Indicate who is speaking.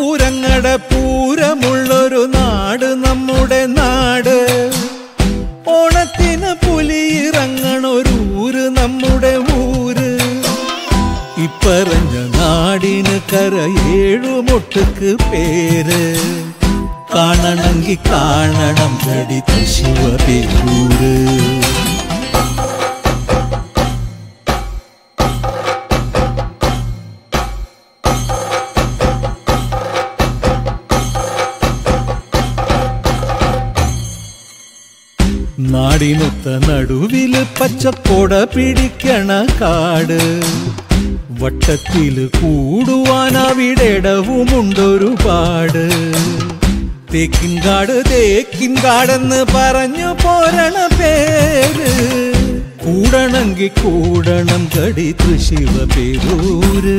Speaker 1: പൂരങ്ങട പൂരമുള്ളൊരു നാട് നമ്മുടെ നാട്. ഓണത്തിന് പുലിയിറങ്ങണൊരു ഊര് നമ്മുടെ ഊര്. ഇപ്പറഞ്ഞ നാടിന് കര ഏഴുമൊട്ടുക്ക് പേര്. കാണണമെങ്കി കാണണം കടി ശിവപേരൂര്. നാടിനൊത്ത നടുവിൽ പച്ചക്കൊട പിടിക്കണ കാട്. വട്ടത്തിൽ കൂടുവാൻ അവിടെടവുമുണ്ടൊരുപാട് തേക്കിൻകാട് തേക്കിൻകാടെന്ന് പറഞ്ഞു പോരണ പേര്. കൂടണമെങ്കിൽ കൂടണം കടി
Speaker 2: തൃശിവ പേരൂര്.